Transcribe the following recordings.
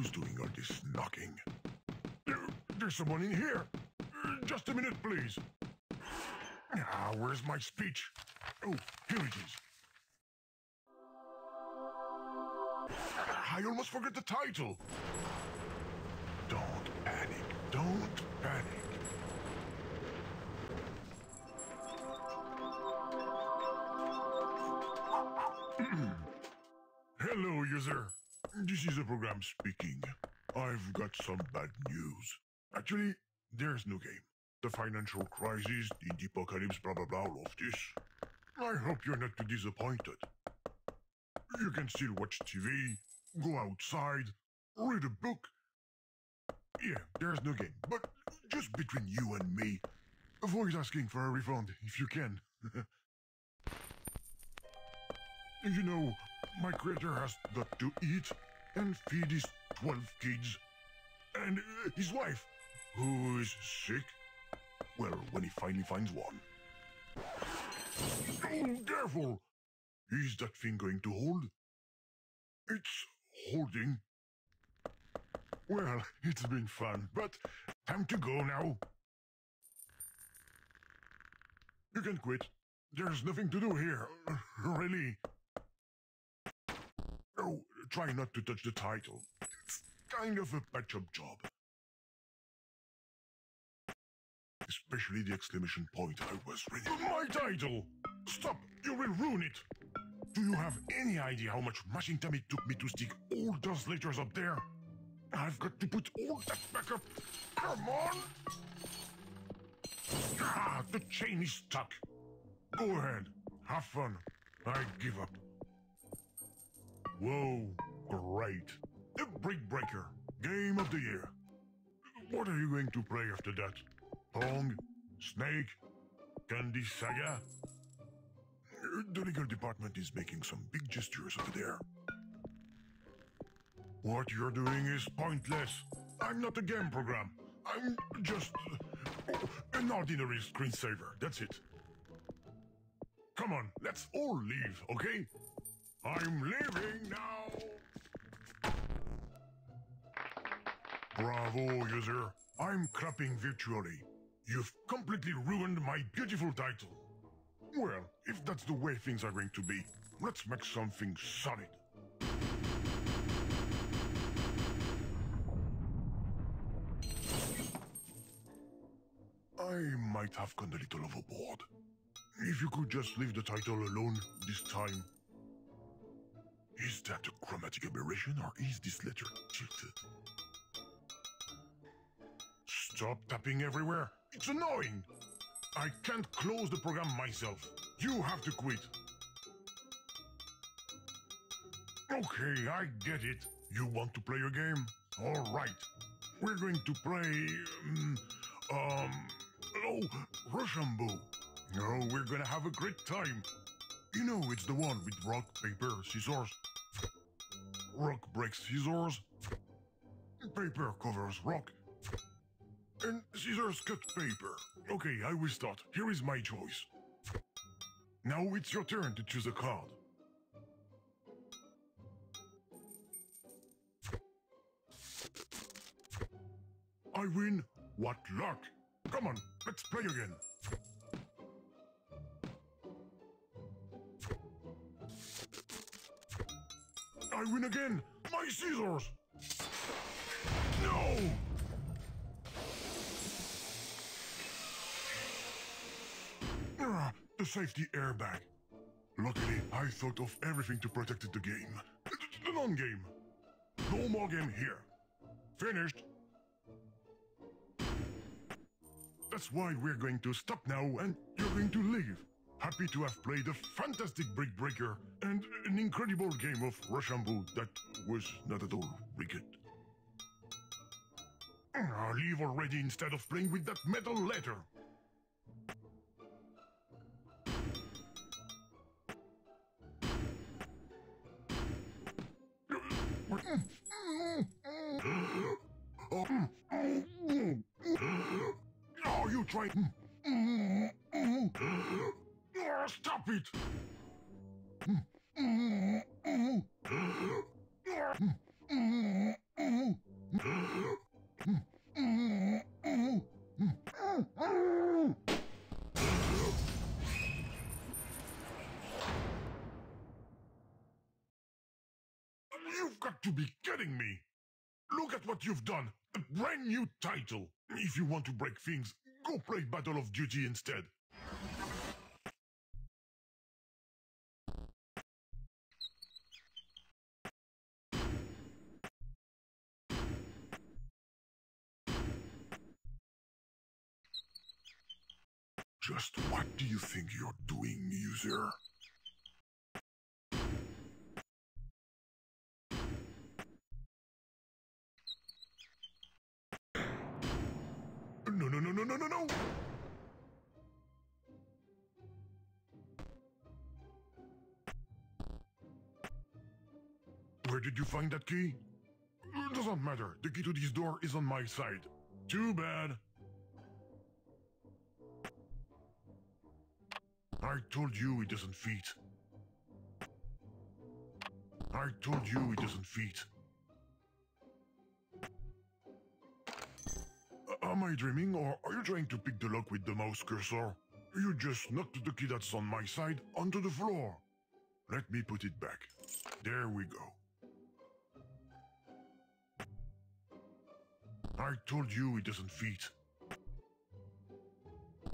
Who's doing all this knocking? There, there's someone in here. Just a minute, please. Ah, where's my speech? Oh, here it is. I almost forgot the title. Don't panic. Don't panic. Hello, user. This is a program speaking. I've got some bad news. Actually, there's no game. The financial crisis, the apocalypse, blah blah blah, all of this. I hope you're not too disappointed. You can still watch TV, go outside, read a book. Yeah, there's no game, but just between you and me, avoid asking for a refund if you can. you know, my creator has got to eat and feed his 12 kids. And uh, his wife, who is sick. Well, when he finally finds one. Oh, careful! Is that thing going to hold? It's holding. Well, it's been fun, but time to go now. You can quit. There's nothing to do here, really. Try not to touch the title. It's kind of a patch-up job. Especially the exclamation point I was ready. My title! Stop! You will ruin it! Do you have any idea how much mashing time it took me to stick all those letters up there? I've got to put all that back up. Come on! Ah, the chain is stuck. Go ahead. Have fun. I give up. Whoa, great. The Brick Breaker. Game of the year. What are you going to play after that? Pong? Snake? Candy Saga? The legal department is making some big gestures over there. What you're doing is pointless. I'm not a game program. I'm just uh, an ordinary screensaver. That's it. Come on, let's all leave, okay? I'm leaving now. Bravo, user. I'm clapping virtually. You've completely ruined my beautiful title. Well, if that's the way things are going to be, let's make something solid. I might have gone a little overboard. If you could just leave the title alone this time. Is that a chromatic aberration or is this letter tilted? Stop tapping everywhere. It's annoying. I can't close the program myself. You have to quit. Okay, I get it. You want to play a game? All right. We're going to play... Um, um oh, Rochambeau. Oh, we're gonna have a great time. You know, it's the one with rock, paper, scissors. Rock breaks scissors. Paper covers rock. And scissors cut paper. Okay, I will start. Here is my choice. Now it's your turn to choose a card. I win. What luck. Come on, let's play again. I win again. My scissors. No! Ah, the safety airbag. Luckily, I thought of everything to protect the game. The non-game. No more game here. Finished. That's why we're going to stop now and you're going to leave. Happy to have played a fantastic Brick Breaker and an incredible game of Rochambeau that was not at all wicked. I'll leave already instead of playing with that metal letter. Oh, you tried. You've got to be kidding me! Look at what you've done! A brand new title! If you want to break things, go play Battle of Duty instead. Find that key? It doesn't matter. The key to this door is on my side. Too bad. I told you it doesn't fit. I told you it doesn't fit. Am I dreaming, or are you trying to pick the lock with the mouse cursor? You just knocked the key that's on my side onto the floor. Let me put it back. There we go. I told you it doesn't fit.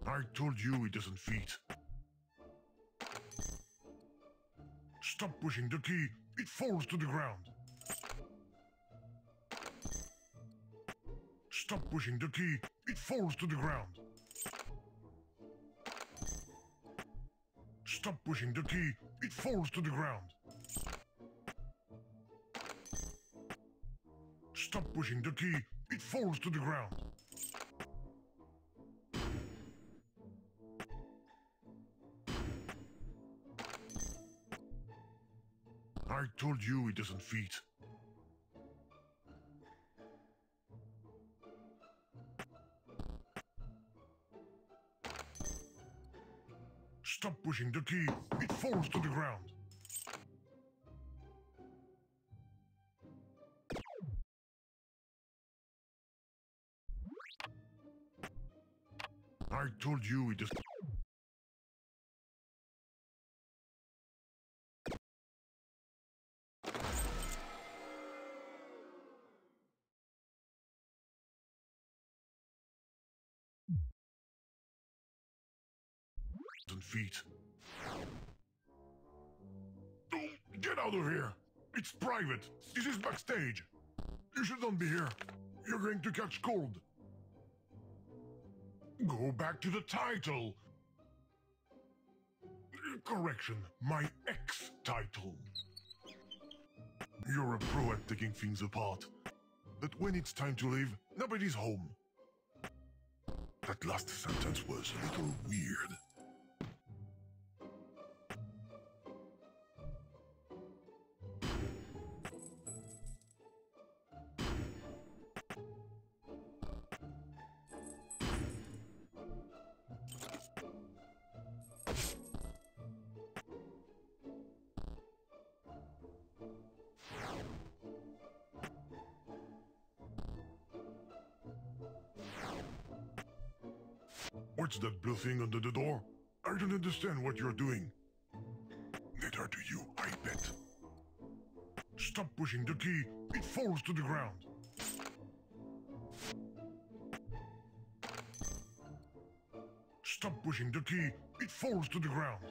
I told you it doesn't fit. Stop pushing the key. It falls to the ground. Stop pushing the key. It falls to the ground. Stop pushing the key. It falls to the ground. Stop pushing the key. It falls to the ground. I told you it doesn't fit. Stop pushing the key. It falls to the ground. Told you doesn't... doesn't. Oh, Get out of here! It's private. This is backstage. You shouldn't be here. You're going to catch cold. Go back to the title. Correction, my ex-title. You're a pro at taking things apart. But when it's time to leave, nobody's home. That last sentence was a little weird. Thing under the door? I don't understand what you're doing. Neither do you, I bet. Stop pushing the key. It falls to the ground. Stop pushing the key. It falls to the ground.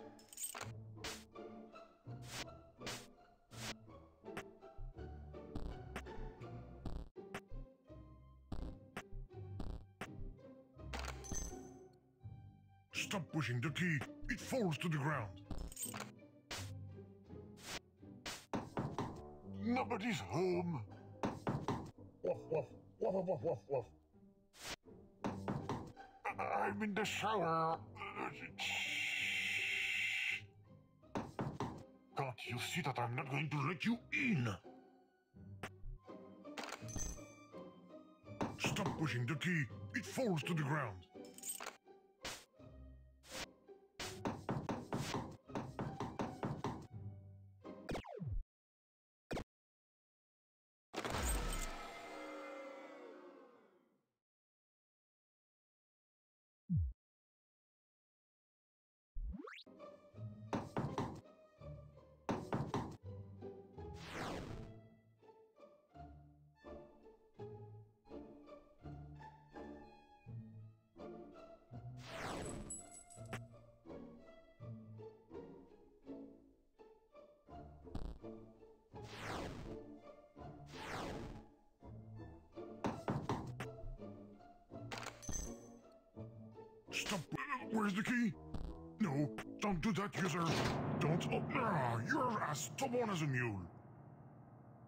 Key. It falls to the ground. Nobody's home. Woof, woof, woof, woof, woof, woof. I'm in the shower. Can't you see that I'm not going to let you in? Stop pushing the key. It falls to the ground. Where's the key? No, don't do that, user. Don't. Oh, ah, you're as stubborn as a mule.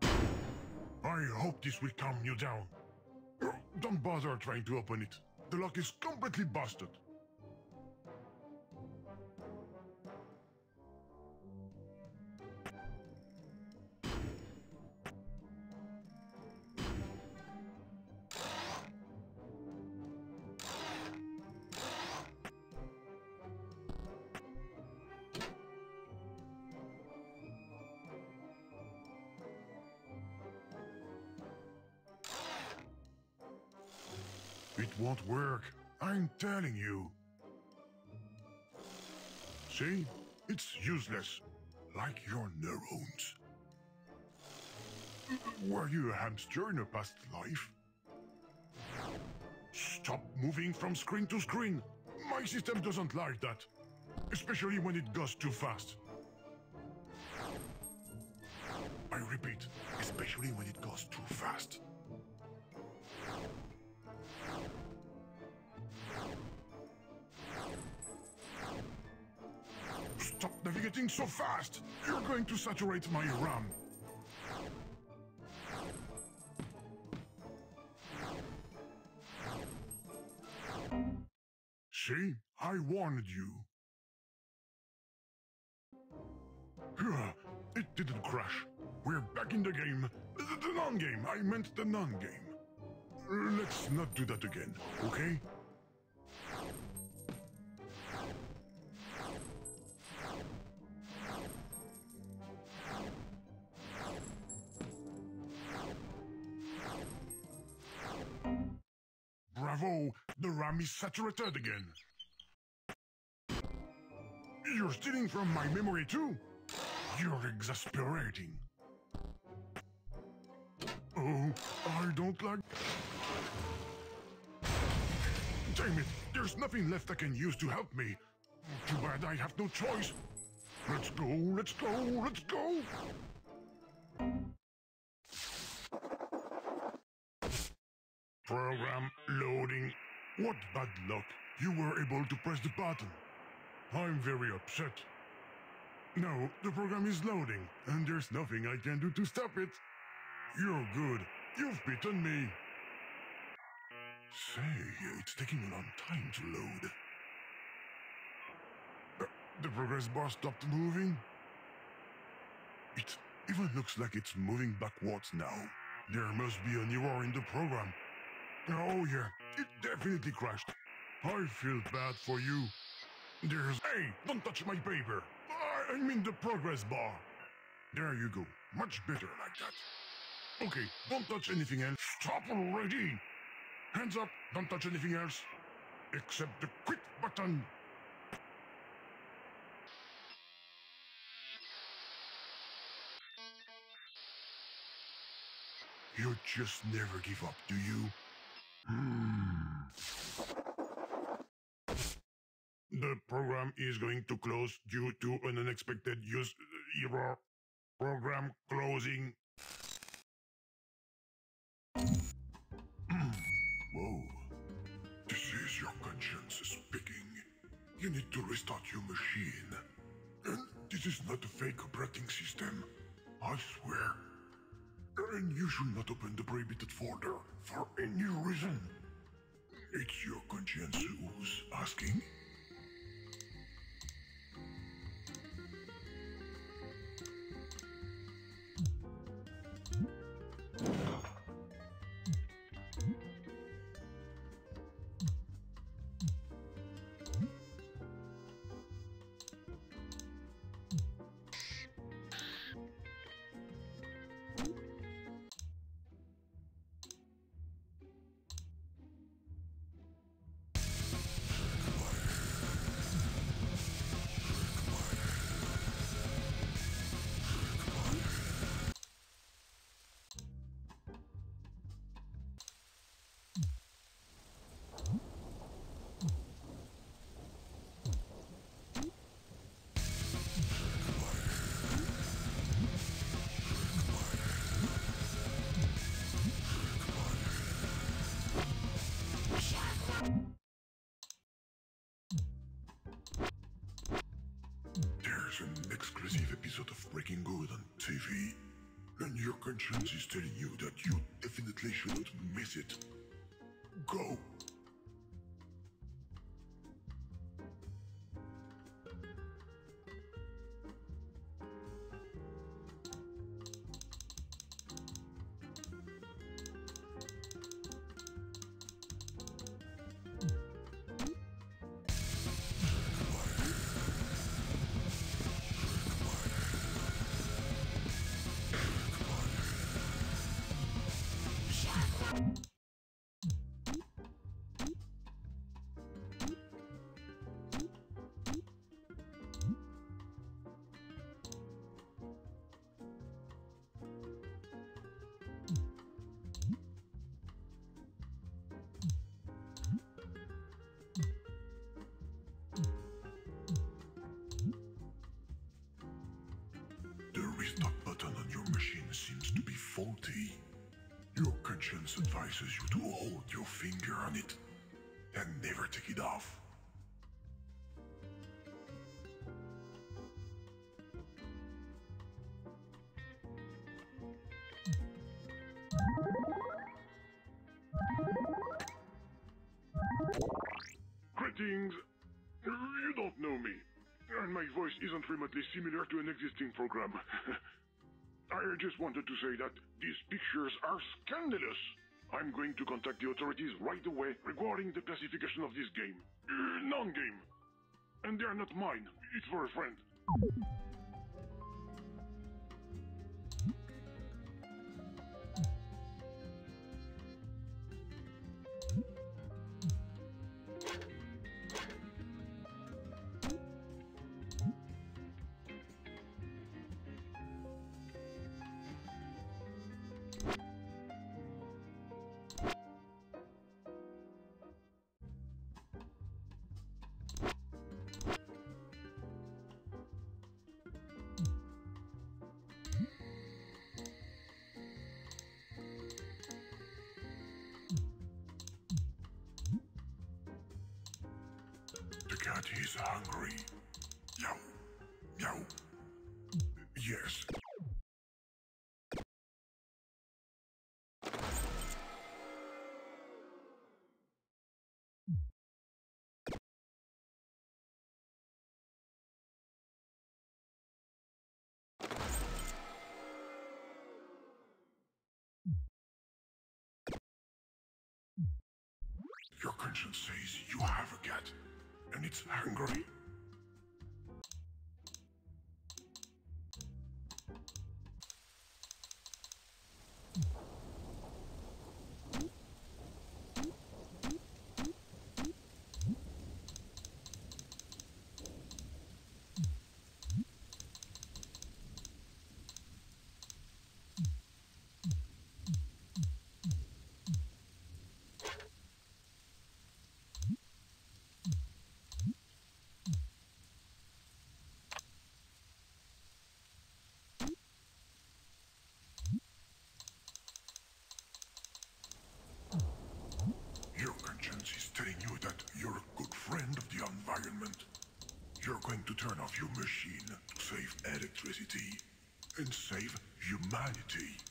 I hope this will calm you down. Don't bother trying to open it. The lock is completely busted. Telling you. See? It's useless. Like your neurons. Were you a hamster in a past life? Stop moving from screen to screen. My system doesn't like that. Especially when it goes too fast. I repeat, especially when it goes too fast. Stop navigating so fast! You're going to saturate my RAM. See? I warned you. It didn't crash. We're back in the game. The, the non-game. I meant the non-game. Let's not do that again, okay? Bravo! The RAM is saturated again. You're stealing from my memory too? You're exasperating. Oh, I don't like... Damn it! There's nothing left I can use to help me. Too bad I have no choice. Let's go, let's go, let's go! Program loading. What bad luck. You were able to press the button. I'm very upset. No, the program is loading, and there's nothing I can do to stop it. You're good. You've beaten me. Say, it's taking a long time to load. Uh, the progress bar stopped moving? It even looks like it's moving backwards now. There must be an error in the program. Oh yeah, it definitely crashed. I feel bad for you. There's... Hey, don't touch my paper. I- I mean the progress bar. There you go. Much better like that. Okay, don't touch anything else. Stop already! Hands up, don't touch anything else. Except the quit button. You just never give up, do you? Hmm. The program is going to close due to an unexpected use uh, error. Program closing. Whoa. This is your conscience speaking. You need to restart your machine. And this is not a fake operating system. I swear. And you should not open the prohibited folder for any reason. It's your conscience who's asking. An exclusive episode of Breaking Good on TV, and your conscience is telling you that you definitely shouldn't miss it, go. You to hold your finger on it and never take it off. Greetings. You don't know me, and my voice isn't remotely similar to an existing program. I just wanted to say that these pictures are scandalous. I'm going to contact the authorities right away regarding the classification of this game. Uh, non-game. And they are not mine. It's for a friend. Your conscience says you have a cat, and it's hungry. Your conscience is telling you that you're a good friend of the environment. You're going to turn off your machine to save electricity and save humanity.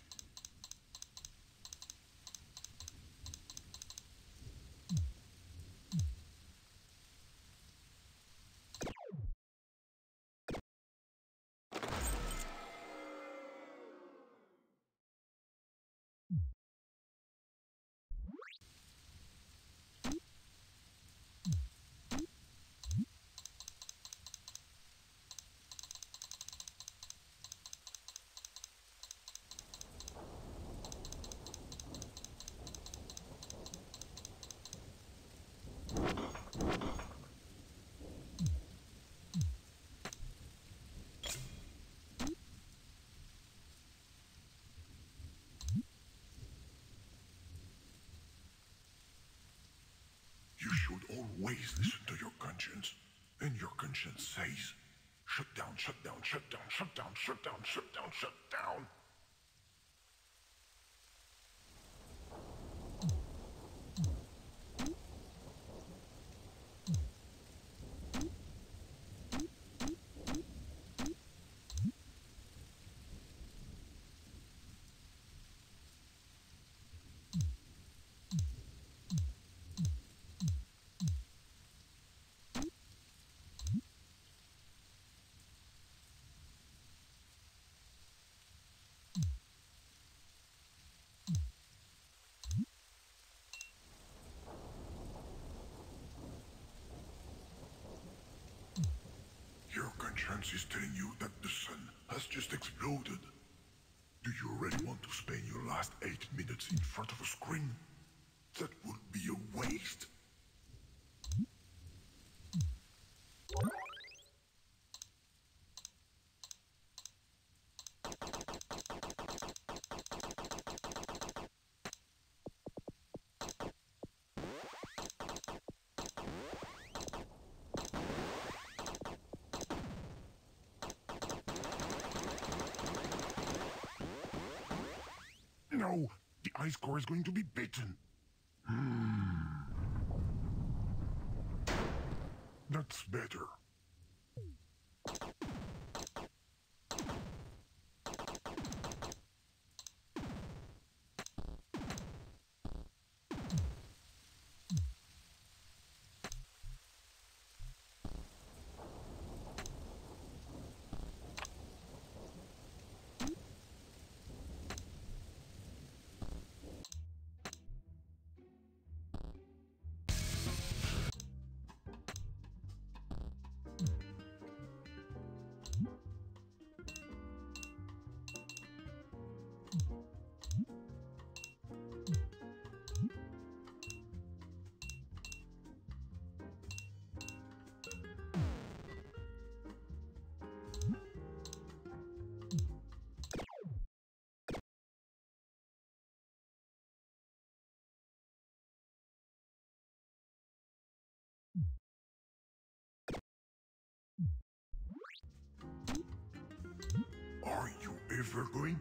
You should always listen to your conscience. And your conscience says, shut down, shut down, shut down, shut down, shut down, shut down, shut down. Conscience is telling you that the sun has just exploded. Do you really want to spend your last eight minutes in front of a screen? That would be a waste. No, the ice core is going to be bitten. Hmm. That's better.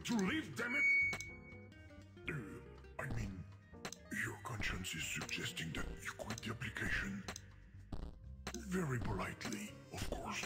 To leave, damn it? Uh, I mean, your conscience is suggesting that you quit the application. Very politely, of course.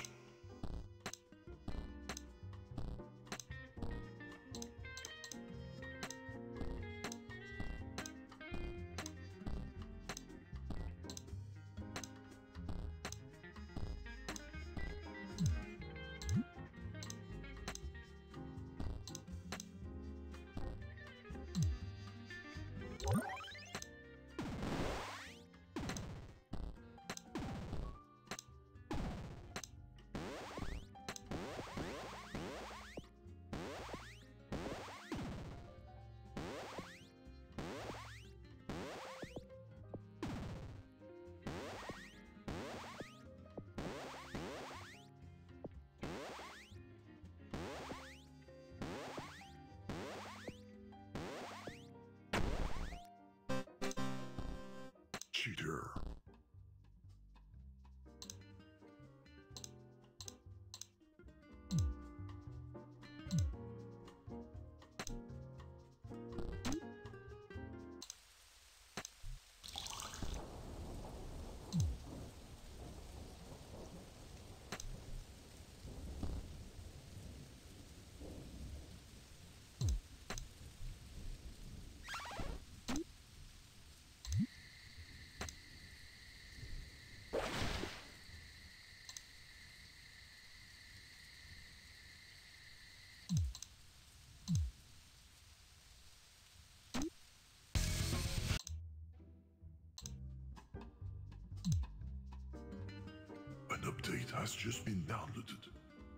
Update has just been downloaded.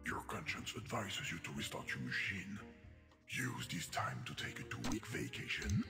Your conscience advises you to restart your machine. Use this time to take a two-week vacation.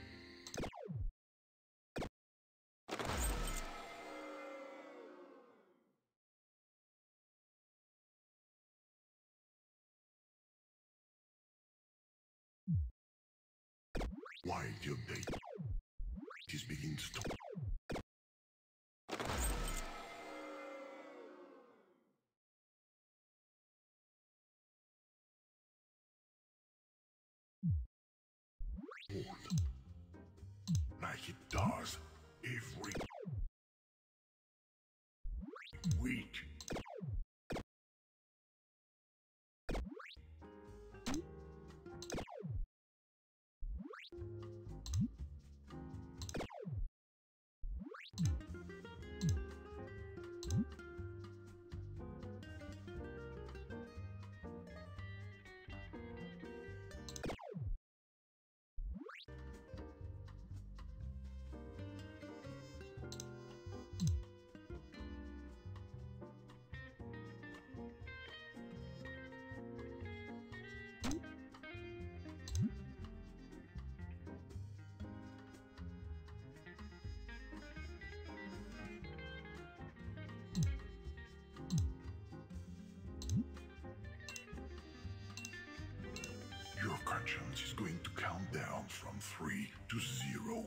Three to zero.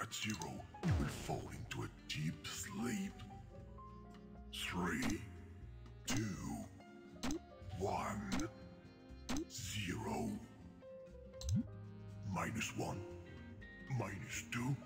At zero, you will fall into a deep sleep. Three, two, one, zero. Minus one, minus two.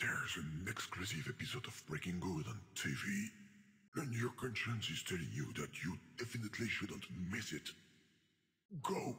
There's an exclusive episode of Breaking Good on TV, and your conscience is telling you that you definitely shouldn't miss it. Go!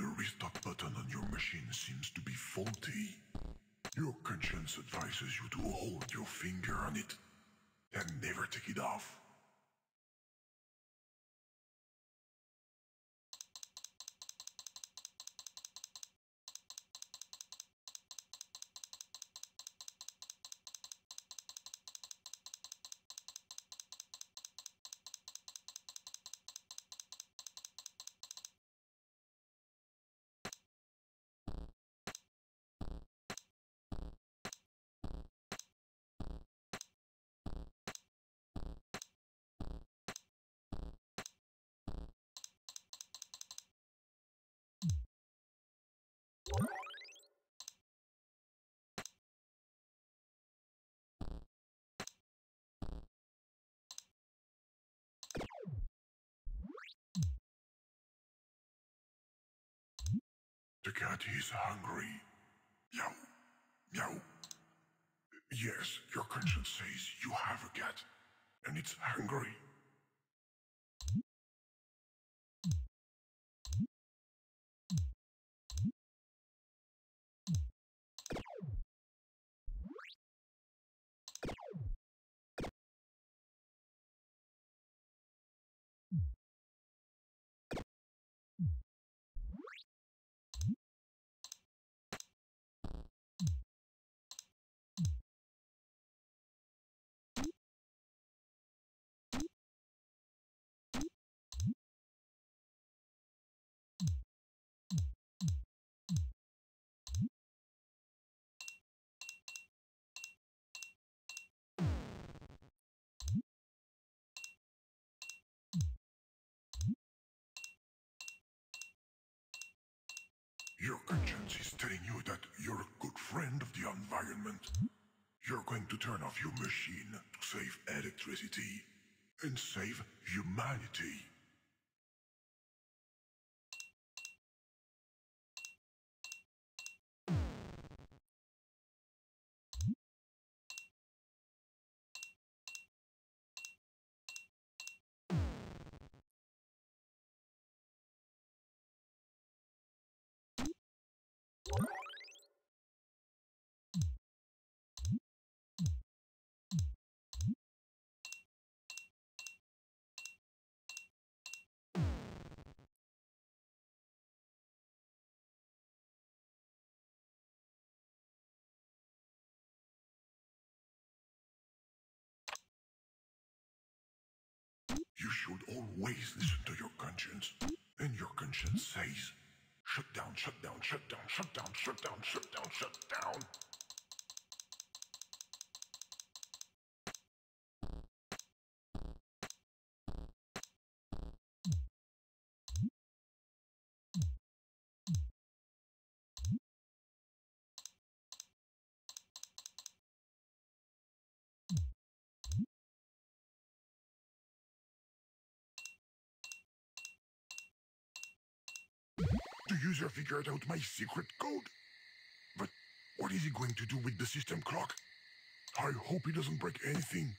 The restart button on your machine seems to be faulty. Your conscience advises you to hold your finger on it and never take it off. The cat is hungry. Meow. Meow. Yes, your conscience says you have a cat, and it's hungry. You're going to turn off your machine to save electricity and save humanity. You should always listen to your conscience. And your conscience says, shut down, shut down, shut down, shut down, shut down, shut down, shut down. The user figured out my secret code. But what is he going to do with the system clock? I hope he doesn't break anything.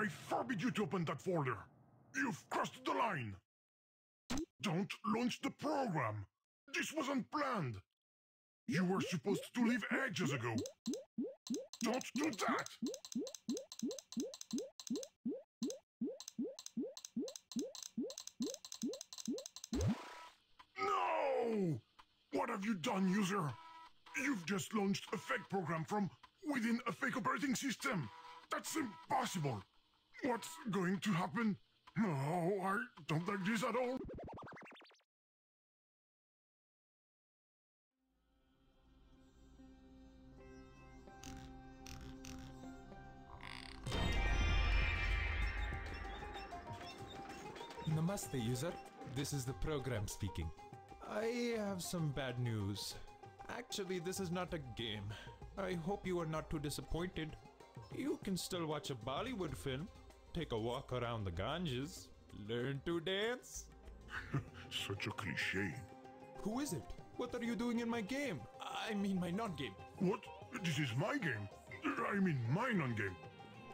I forbid you to open that folder. You've crossed the line. Don't launch the program. This wasn't planned. You were supposed to leave ages ago. Don't do that! No! What have you done, user? You've just launched a fake program from within a fake operating system. That's impossible. What's going to happen? No, I don't like this at all. Namaste, user. This is the program speaking. I have some bad news. Actually, this is not a game. I hope you are not too disappointed. You can still watch a Bollywood film, take a walk around the Ganges, learn to dance. Such a cliche. Who is it? What are you doing in my game? I mean, my non game. What? This is my game. I mean, my non-game.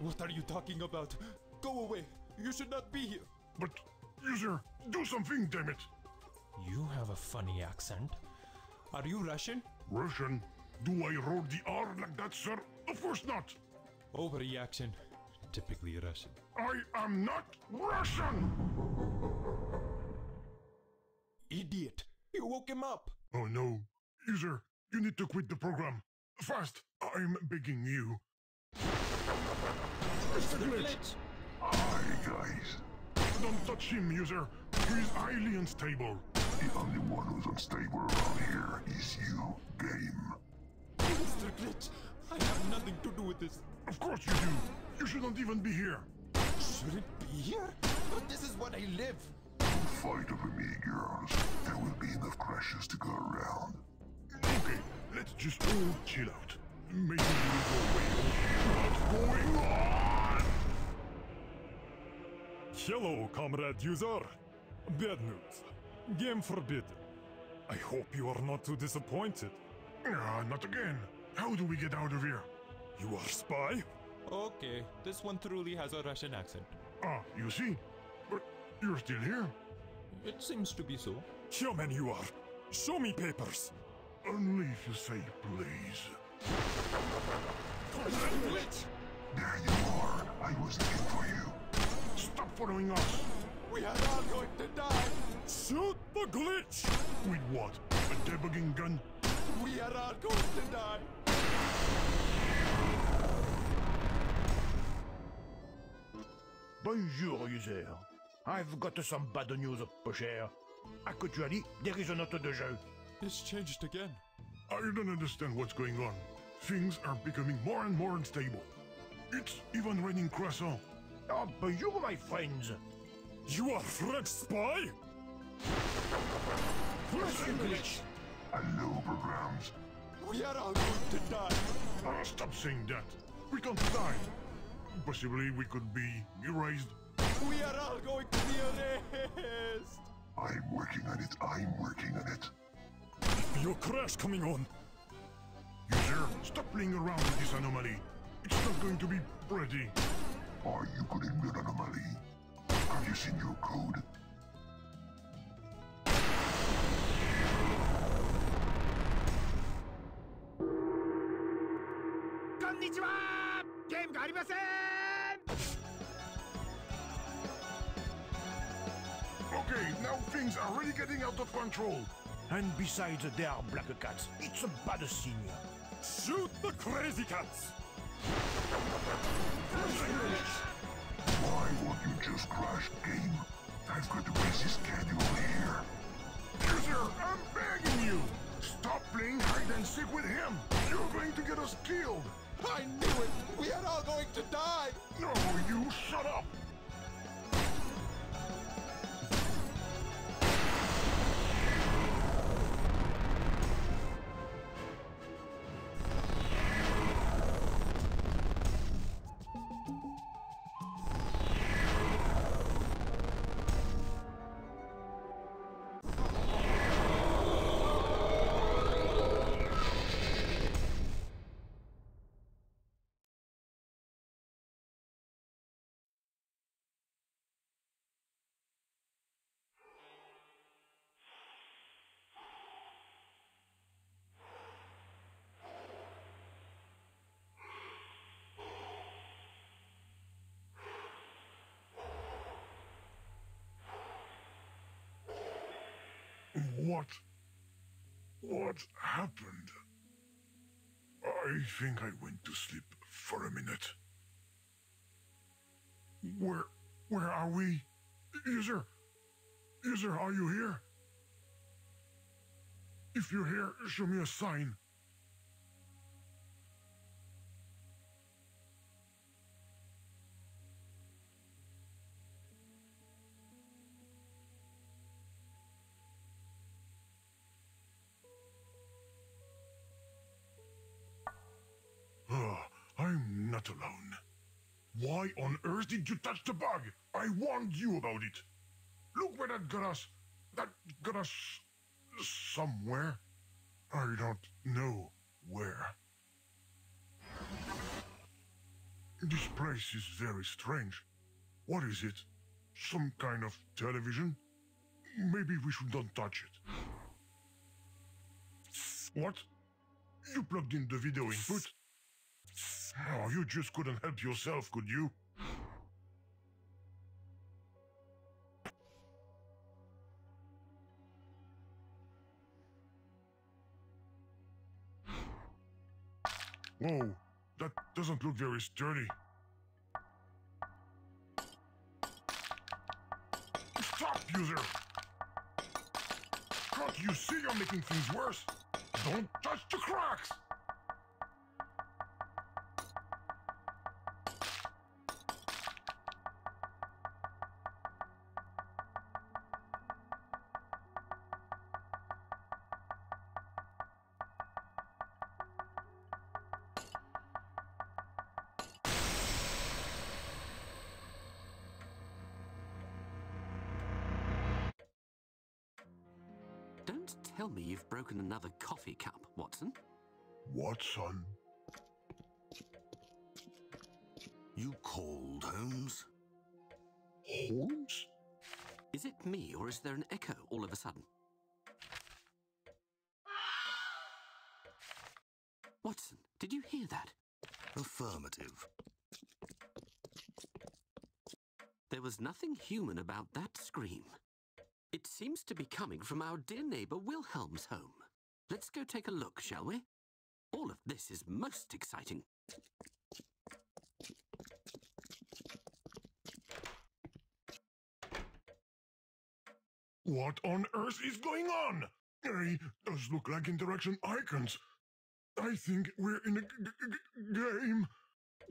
What are you talking about? Go away. You should not be here. But, user, do something, damn it. You have a funny accent. Are you Russian? Russian? Do I roll the R like that, sir? Of course not. Overreaction. Typically Russian. I am not Russian. Idiot! You woke him up! Oh no. User, you need to quit the program. Fast. I'm begging you. Mr. Glitch! Hi, guys. Don't touch him, user. He's highly unstable. The only one who's unstable around here is you, Game. Mr. Glitch, I have nothing to do with this. Of course you do. You shouldn't even be here. Shouldn't be here? But this is what I live. Fight over me, girls. There will be enough crashes to go around. Okay, let's just all chill out. Maybe we'll go away. What's going on? Hello, comrade user. Bad news. Game forbidden. I hope you are not too disappointed. Ah, not again. How do we get out of here? You are spy? Okay, this one truly has a Russian accent. Ah, you see? But you're still here. It seems to be so. Human you are. Show me papers. Only if you say please. There you are. I was looking for you. Stop following us. We are all going to die! Shoot the glitch! With what? A debugging gun? We are all going to die! Bonjour, user. I've got some bad news, peu cher. Actually, there is a note de jeu. It's changed again. I don't understand what's going on. Things are becoming more and more unstable. It's even raining croissant. Oh, bonjour, my friends. You are French spy? Monsieur Glitch. Hello, programs. We are all going to die! Ah, stop saying that. We can't die. Possibly we could be erased. We are all going to be erased! I'm working on it. I'm working on it. Your crash coming on. User, stop playing around with this anomaly. It's not going to be pretty. Are you putting me an anomaly? Have you seen your code? Out of control. And besides, there are black cats. It's a bad sign. Shoot the crazy cats! Why won't you just crash game? I've got a busy schedule here. User, I'm begging you. Stop playing hide and seek with him. You're going to get us killed. I knew it! We are all going to die! No, you shut up. What? What happened? I think I went to sleep for a minute. Where, where are we? User, user, are you here? If you're here, show me a sign. Why on earth did you touch the bug? I warned you about it. Look where that got us. That got us somewhere. I don't know where. This place is very strange. What is it? Some kind of television? Maybe we should not touch it. What? You plugged in the video input? Oh, you just couldn't help yourself, could you? Whoa, that doesn't look very sturdy. Stop, user! Can't you see you're making things worse? Don't touch the cracks! Or is there an echo all of a sudden? Watson, did you hear that? Affirmative. There was nothing human about that scream. It seems to be coming from our dear neighbour Wilhelm's home. Let's go take a look, shall we? All of this is most exciting. What on earth is going on? Hey, those look like interaction icons. I think we're in a game.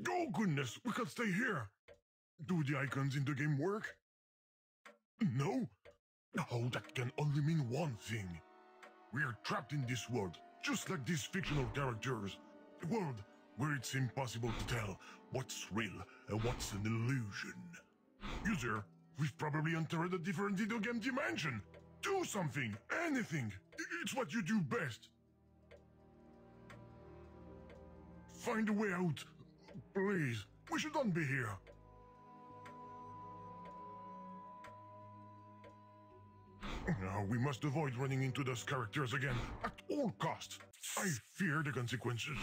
Oh goodness, we can stay here. Do the icons in the game work? No? Oh, that can only mean one thing. We're trapped in this world, just like these fictional characters. A world where it's impossible to tell what's real and what's an illusion. User, we've probably entered a different video game dimension. Do something, anything. It's what you do best. Find a way out. Please, we shouldn't be here. Now, we must avoid running into those characters again at all costs. I fear the consequences.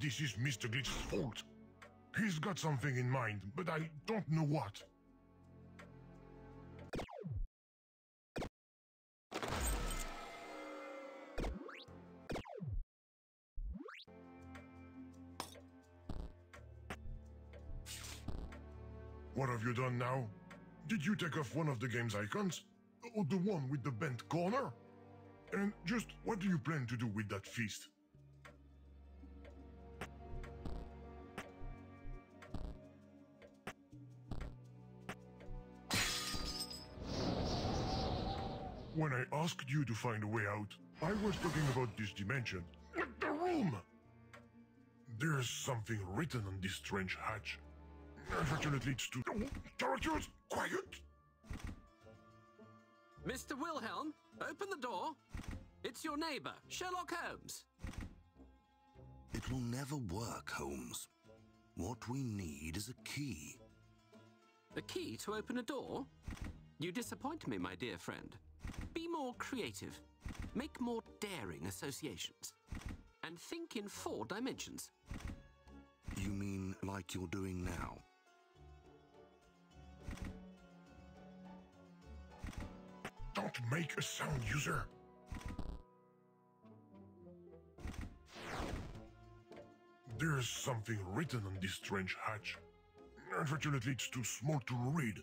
This is Mr. Glitch's fault. He's got something in mind, but I don't know what. What have you done now? Did you take off one of the game's icons? Or the one with the bent corner? And just what do you plan to do with that feast? When I asked you to find a way out, I was talking about this dimension. Like the room! There's something written on this strange hatch. Unfortunately, it's too... Oh, Characters, quiet! Mr. Wilhelm, open the door. It's your neighbour, Sherlock Holmes. It will never work, Holmes. What we need is a key. A key to open a door? You disappoint me, my dear friend. Be more creative. Make more daring associations. And think in four dimensions. You mean like you're doing now? Don't make a sound, user. There's something written on this strange hatch. Unfortunately, it's too small to read.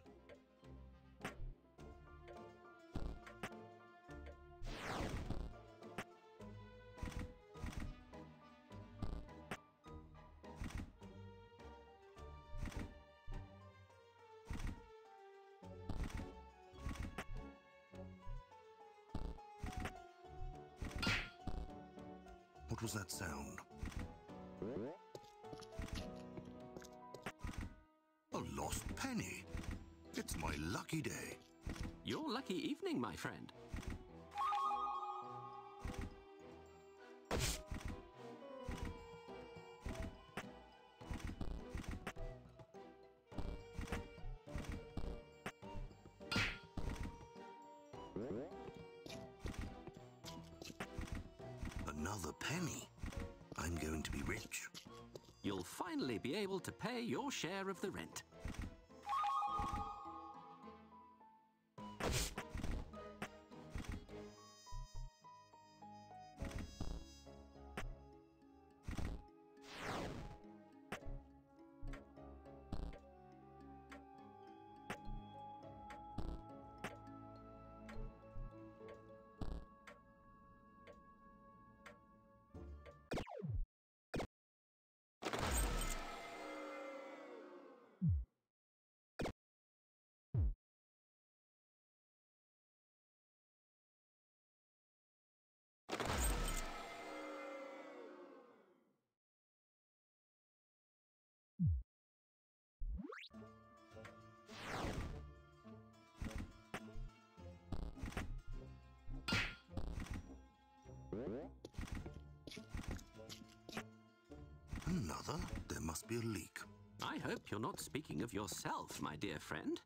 Another penny. I'm going to be rich. You'll finally be able to pay your share of the rent. Another? There must be a leak. I hope you're not speaking of yourself, my dear friend.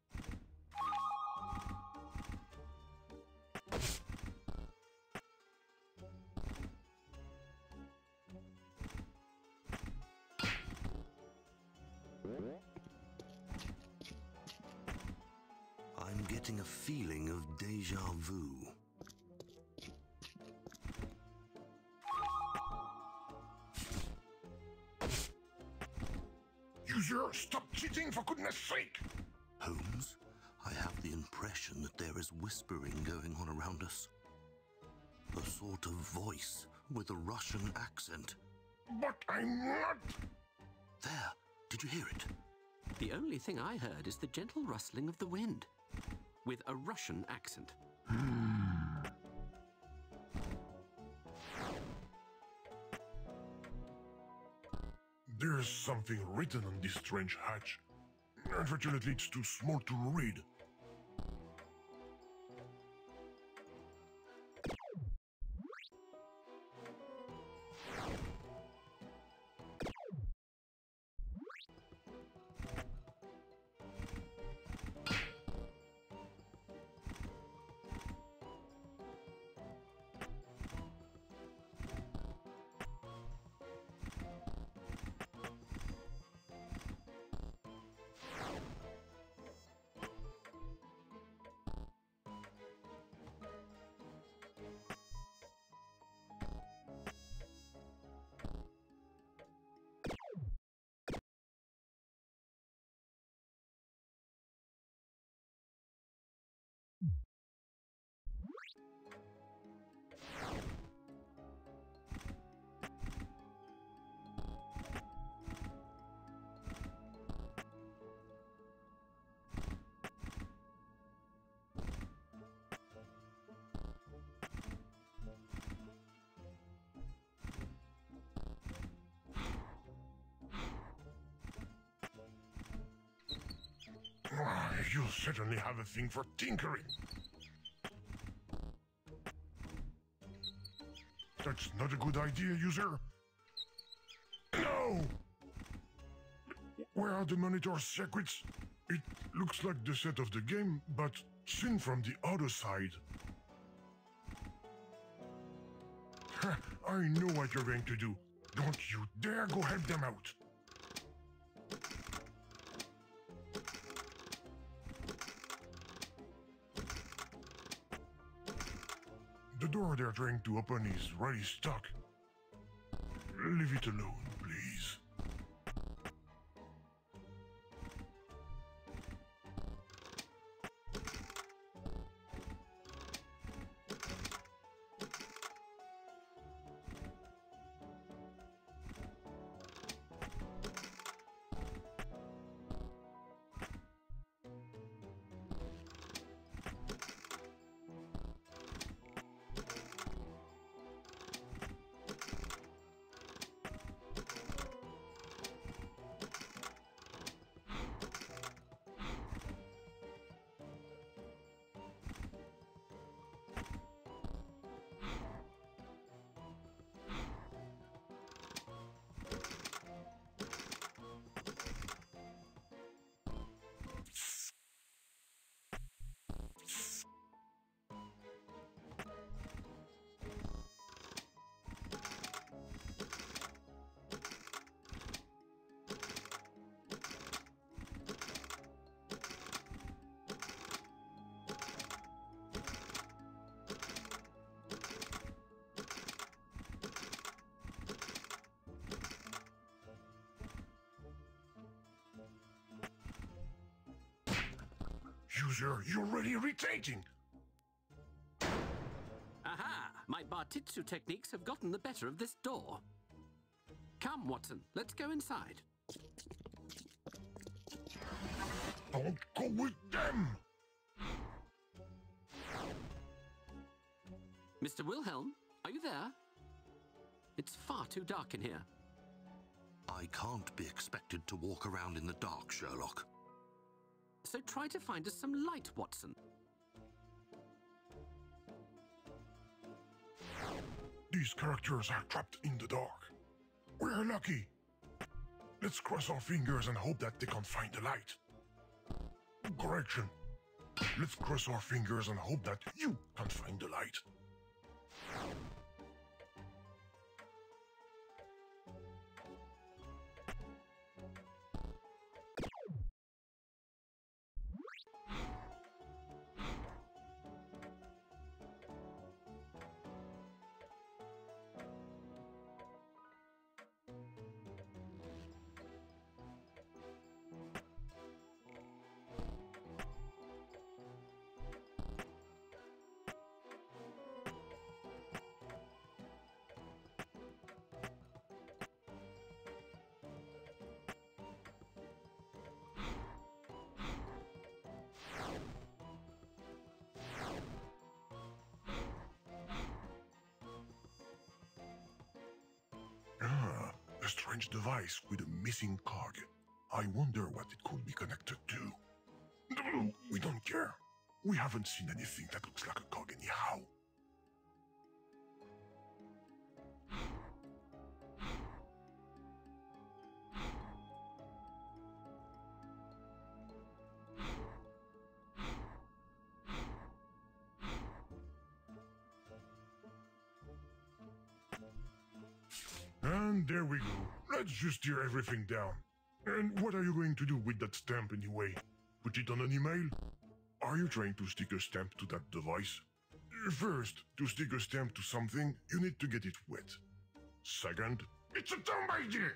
Goodness sake! Holmes, I have the impression that there is whispering going on around us. A sort of voice with a Russian accent. But I'm not! There, did you hear it? The only thing I heard is the gentle rustling of the wind, with a Russian accent. There's something written on this strange hatch. Unfortunately, it's too small to read. Ah, you certainly have a thing for tinkering. That's not a good idea, user. No! Where are the monitor circuits? It looks like the set of the game, but seen from the other side. I know what you're going to do. Don't you dare go help them out. Door they're trying to open is really stuck. Leave it alone, user, you're really irritating. Aha! My Bartitsu techniques have gotten the better of this door. Come, Watson, let's go inside. Don't go with them. Mr. Wilhelm, are you there? It's far too dark in here. I can't be expected to walk around in the dark, Sherlock. So try to find us some light, Watson. These characters are trapped in the dark. We're lucky. Let's cross our fingers and hope that they can't find the light. Correction. Let's cross our fingers and hope that you can't find the light. Missing cog. I wonder what it could be connected to. We don't care. We haven't seen anything that looks like a cog anyhow. And there we go. Let's just tear everything down. And what are you going to do with that stamp anyway? Put it on an email? Are you trying to stick a stamp to that device? First, to stick a stamp to something, you need to get it wet. Second, it's a dumb idea!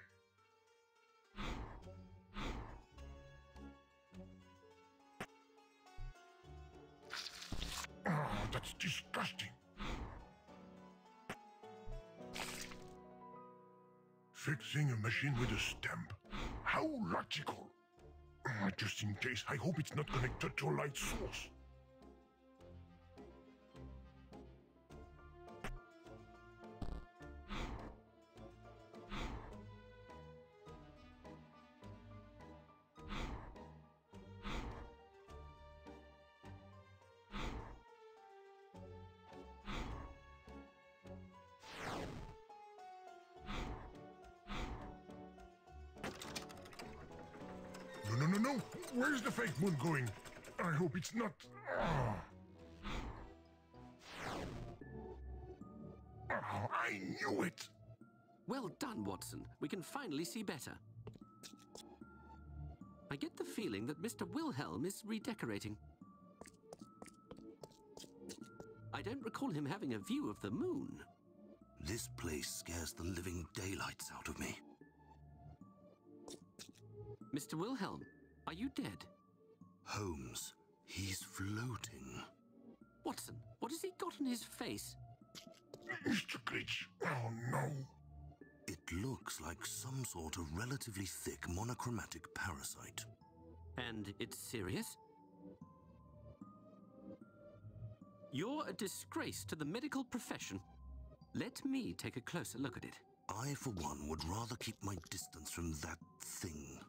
Oh, that's disgusting. Fixing a machine with a stamp. How logical. Uh, Just in case, I hope it's not connected to a light source. It's not. Oh, I knew it! Well done, Watson. We can finally see better. I get the feeling that Mr. Wilhelm is redecorating. I don't recall him having a view of the moon. This place scares the living daylights out of me. Mr. Wilhelm, are you dead? Holmes, he's floating. Watson, what has he got on his face? Mr. Glitch, oh no. It looks like some sort of relatively thick monochromatic parasite. And it's serious? You're a disgrace to the medical profession. Let me take a closer look at it. I, for one, would rather keep my distance from that thing.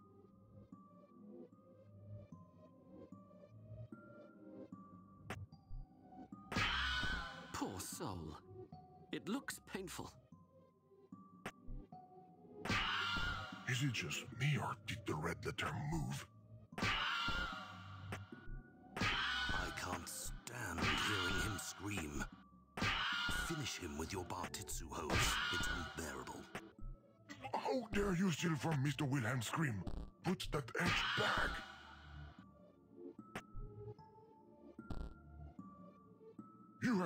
Soul. It looks painful. Is it just me or did the red letter move? I can't stand hearing him scream. Finish him with your Bartitsu hose. It's unbearable. How dare you steal from Mr. Wilhelm Scream? Put that edge back!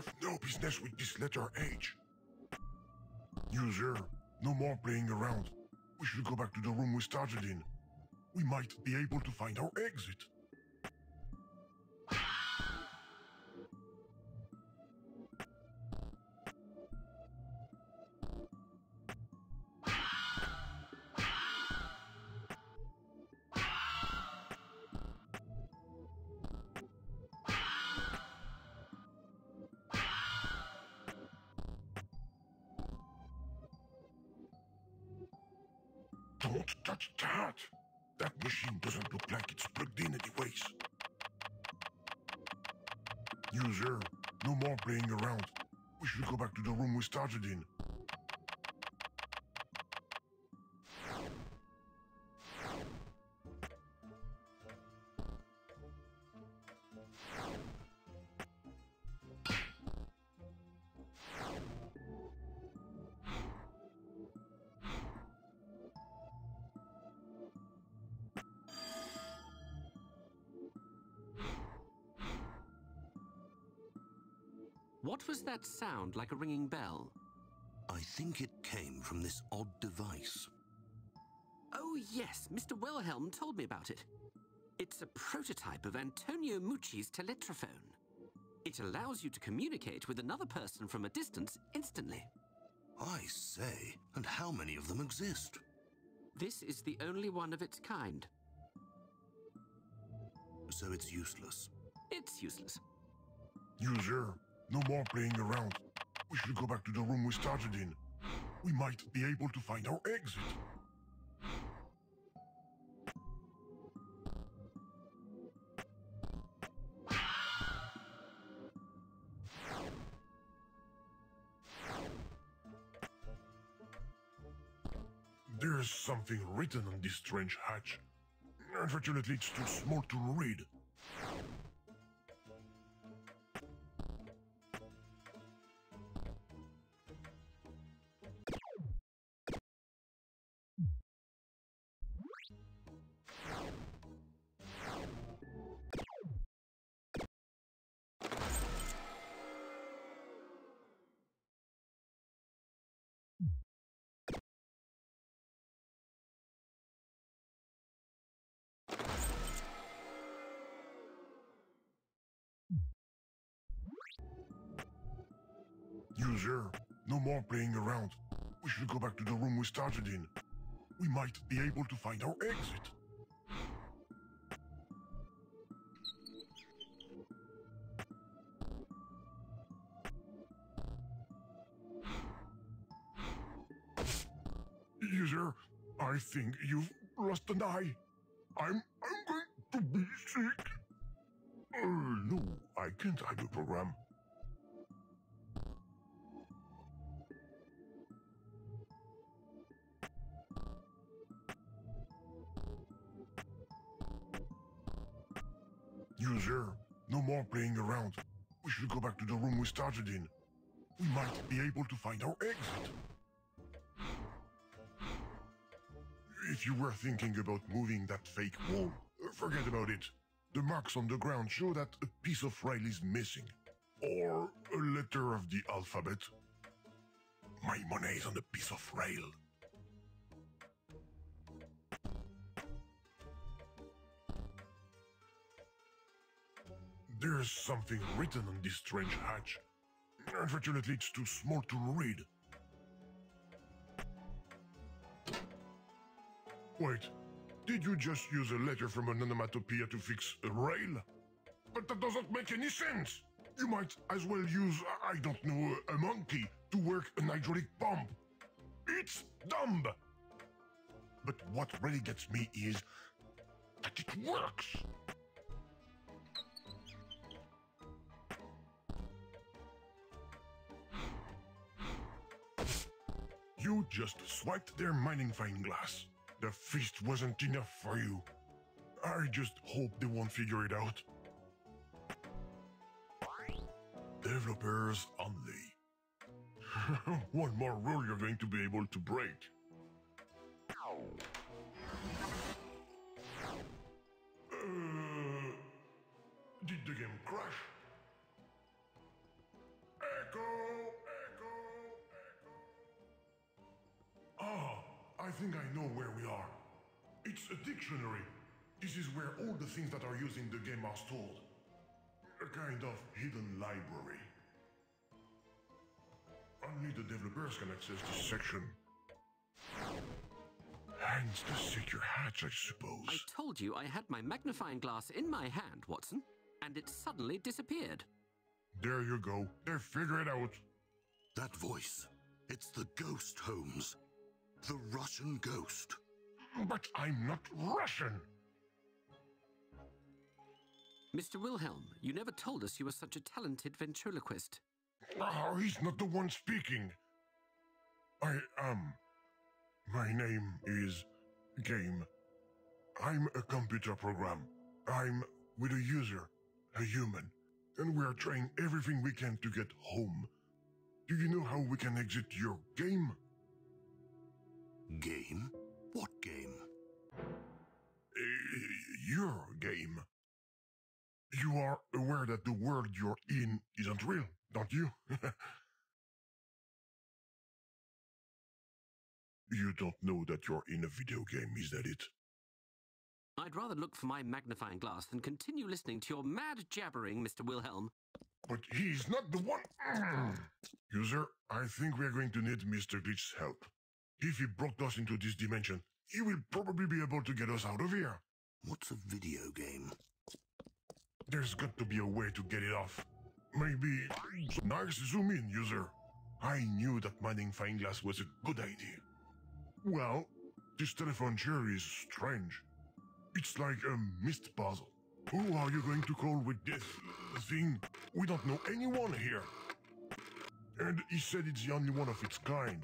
Have no business with this letter H. User, no more playing around. We should go back to the room we started in. We might be able to find our exit. What was that sound like a ringing bell? I think it came from this odd device. Oh, yes, Mr. Wilhelm told me about it. It's a prototype of Antonio Meucci's teletrophone. It allows you to communicate with another person from a distance instantly. I say, and how many of them exist? This is the only one of its kind. So it's useless. It's useless. User, no more playing around. We should go back to the room we started in. We might be able to find our exit. There's something written on this strange hatch. Unfortunately, it's too small to read. User, no more playing around. We should go back to the room we started in. We might be able to find our exit. User, I think you've lost an eye. I'm I'm going to be sick. Uh, no, I can't hide the program. User, no more playing around. We should go back to the room we started in. We might be able to find our exit. If you were thinking about moving that fake wall, forget about it. The marks on the ground show that a piece of rail is missing. Or a letter of the alphabet. My money is on a piece of rail. There's something written on this strange hatch. Unfortunately, it's too small to read. Wait, did you just use a letter from an onomatopoeia to fix a rail? But that doesn't make any sense! You might as well use, I don't know, a monkey to work an hydraulic pump. It's dumb! But what really gets me is that it works! You just swiped their mining fine glass. The feast wasn't enough for you. I just hope they won't figure it out. Developers only. One more rule you're going to be able to break. Uh, did the game crash? A dictionary. This is where all the things that are used in the game are stored. A kind of hidden library. Only the developers can access this section. Hence the secure hatch, I suppose. I told you I had my magnifying glass in my hand, Watson, and it suddenly disappeared. There you go. They figure it out. That voice. It's the ghost, Holmes. The Russian ghost. But I'm not Russian. Mr. Wilhelm, you never told us you were such a talented ventriloquist. Oh, he's not the one speaking. I am. My name is Game. I'm a computer program. I'm with a user, a human, and we are trying everything we can to get home. Do you know how we can exit your game? Game? What game? Uh, your game. You are aware that the world you're in isn't real, don't you? you don't know that you're in a video game, is that it? I'd rather look for my magnifying glass than continue listening to your mad jabbering, Mr. Wilhelm. But he's not the one. User, I think we're going to need Mr. Glitch's help. If he brought us into this dimension, he will probably be able to get us out of here. What's a video game? There's got to be a way to get it off. Maybe... Nice zoom in, user. I knew that magnifying glass was a good idea. Well, this telephone chair is strange. It's like a mist puzzle. Who are you going to call with this thing? We don't know anyone here. And he said it's the only one of its kind.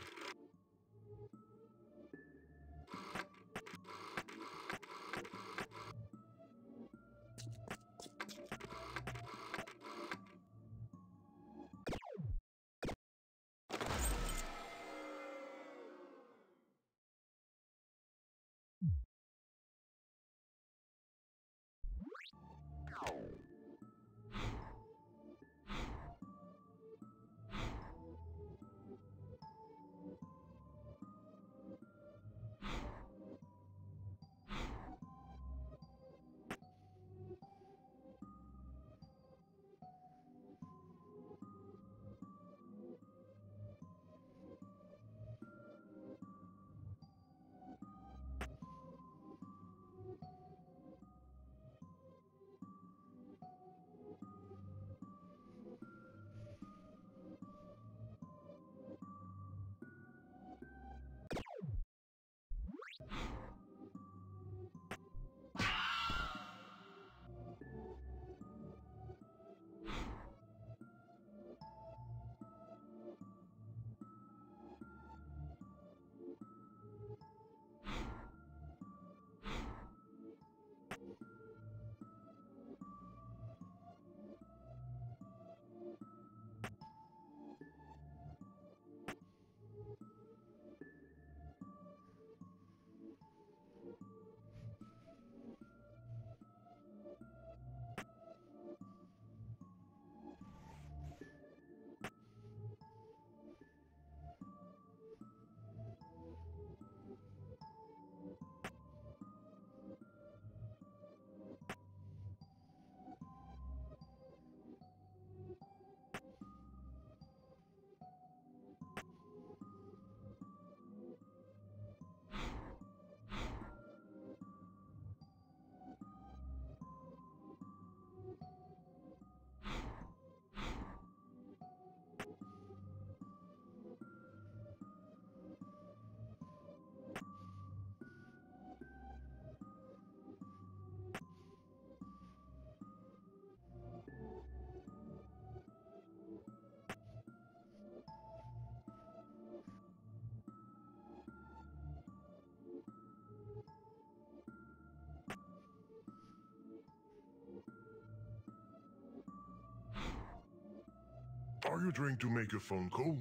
Are you trying to make a phone call?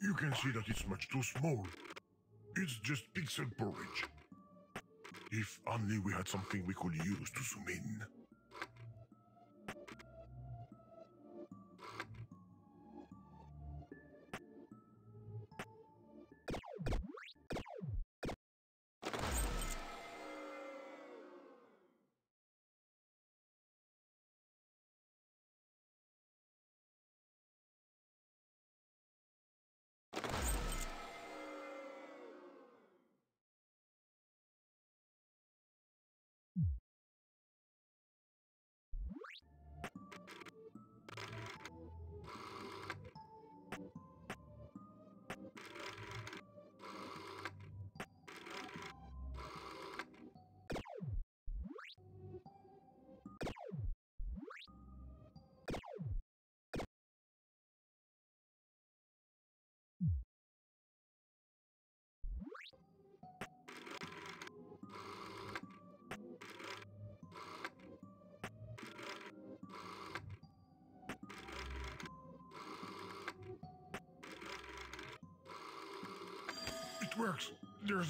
You can see that it's much too small. It's just pixel porridge. If only we had something we could use to zoom in.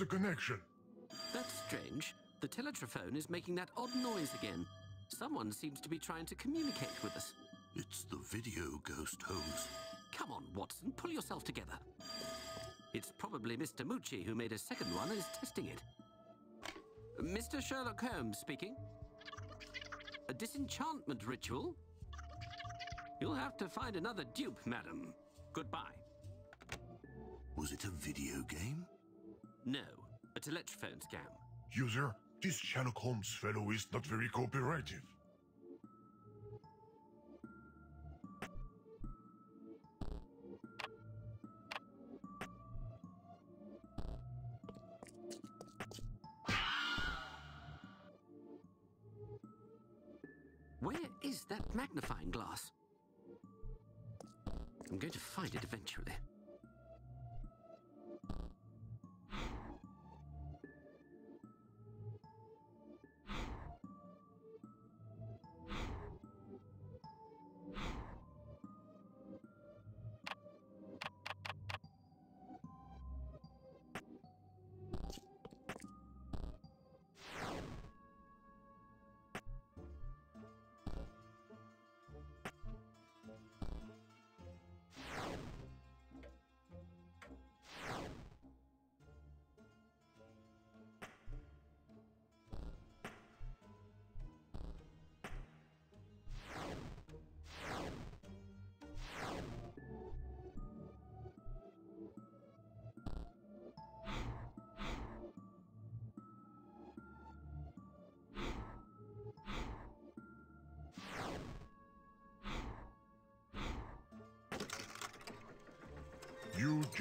There's a connection. That's strange. The teletrophone is making that odd noise again. Someone seems to be trying to communicate with us. It's the video ghost, Holmes. Come on, Watson, pull yourself together. It's probably Mr. Meucci who made a second one and is testing it. Mr. Sherlock Holmes speaking. A disenchantment ritual? You'll have to find another dupe, madam. Goodbye. Was it a video game? No, a teletrophone scam. User, this Sherlock Holmes fellow is not very cooperative.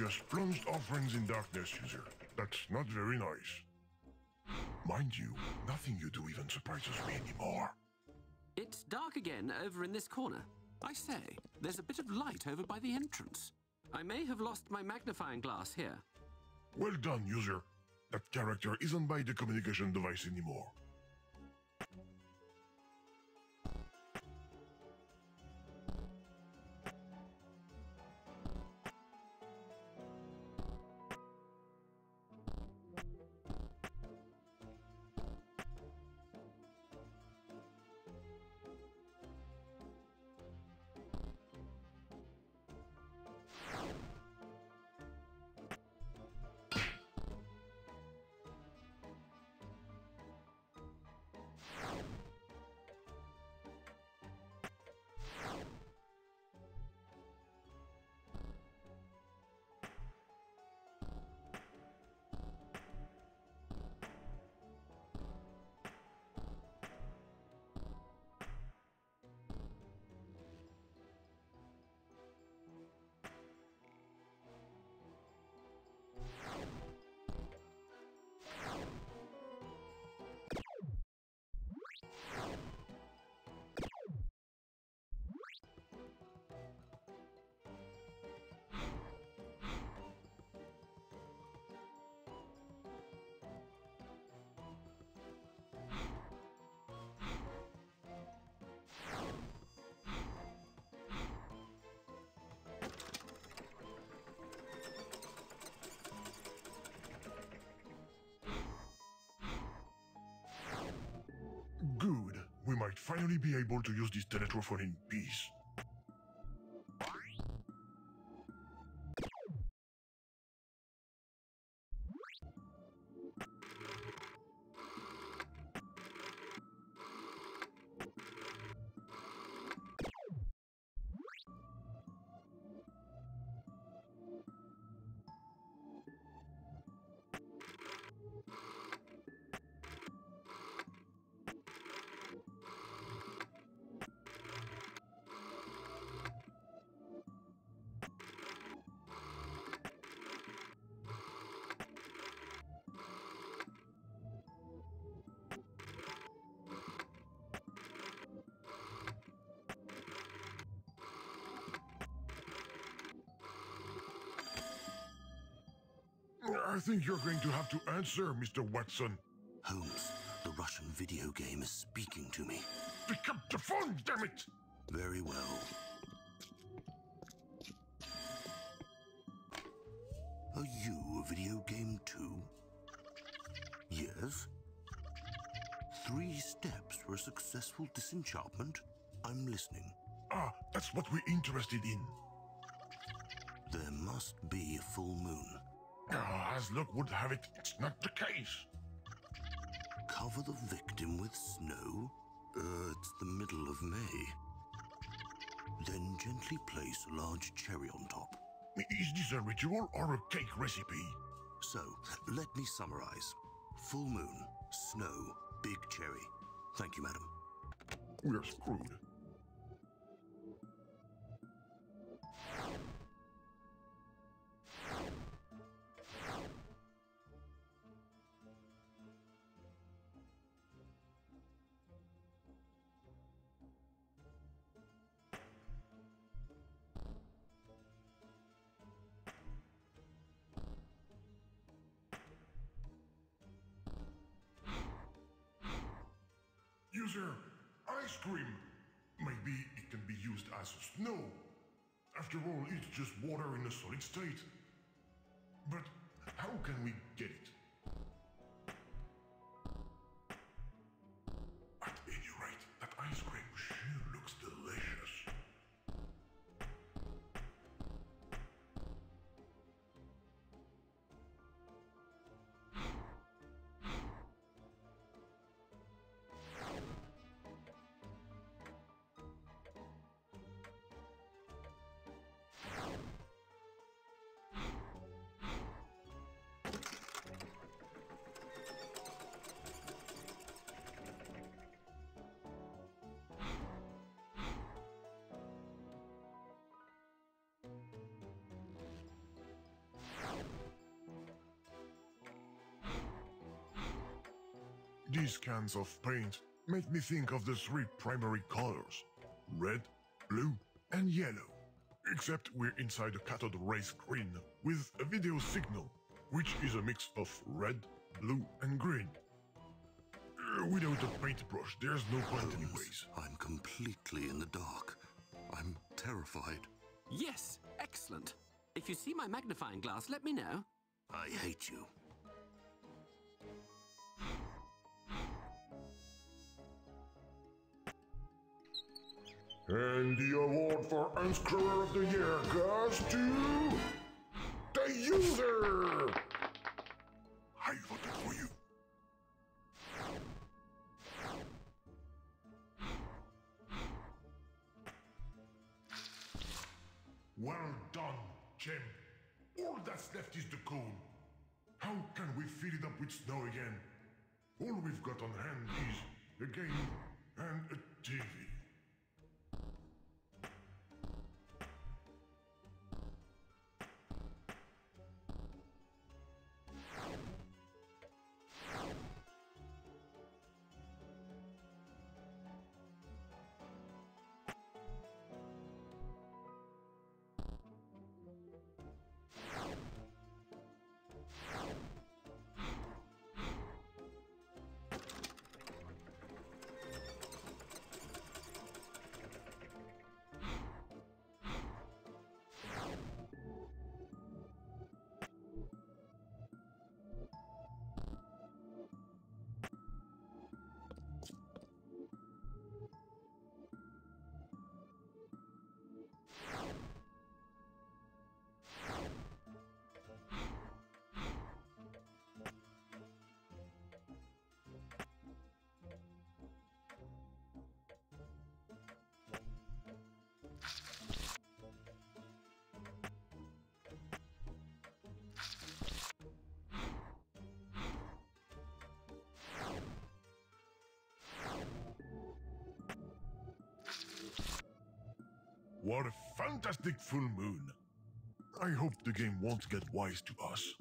Just plunged our friends in darkness, user. That's not very nice. Mind you, nothing you do even surprises me anymore. It's dark again over in this corner. I say, there's a bit of light over by the entrance. I may have lost my magnifying glass here. Well done, user. That character isn't by the communication device anymore. Finally be able to use this teletrophone in peace. I think you're going to have to answer, Mr. Watson. Holmes, the Russian video game is speaking to me. Pick up the phone, damn it! Very well. Are you a video game too? Yes? Three steps for a successful disenchantment? I'm listening. Ah, that's what we're interested in. There must be a full moon. Ah, as luck would have it, it's not the case. Cover the victim with snow? Uh, it's the middle of May. Then gently place a large cherry on top. Is this a ritual or a cake recipe? So, let me summarize. Full moon, snow, big cherry. Thank you, madam. We're screwed. State. These cans of paint make me think of the three primary colors red, blue, and yellow. Except we're inside a cathode ray screen with a video signal, which is a mix of red, blue, and green. Uh, Without a paintbrush, there's no point anyways. I'm completely in the dark. I'm terrified. Yes, excellent. If you see my magnifying glass, let me know. I hate you. The award for Unscrewer of the Year goes to the user. I voted for you. Well done, Jim. All that's left is the cone. How can we fill it up with snow again? All we've got on hand is a game and a TV. What a fantastic full moon. I hope the game won't get wise to us.